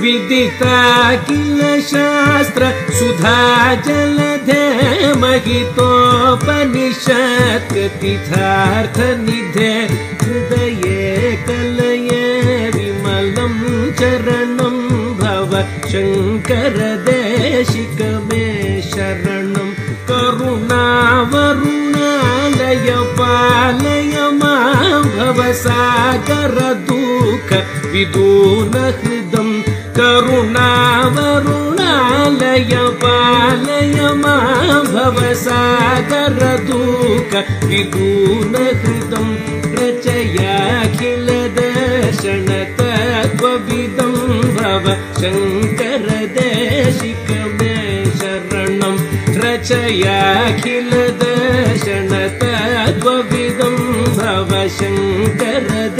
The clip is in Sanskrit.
विदिता किल शास्त्र सुधा जलधे महितोपनिषत् तिथार्थनिधे हृदये कलये विमलं चरणं भव शङ्करदेशिक मे शरणं करुणावरुणालय पालय मां भवसागर दुःख विदून करुणावरुणालय पालय मां रचयाखिल दर्शन तत्त्वविदं भव शङ्करदेशिक मे शरणं रचयाखिल दर्शन तत्त्वविदं भव शङ्करदेशिक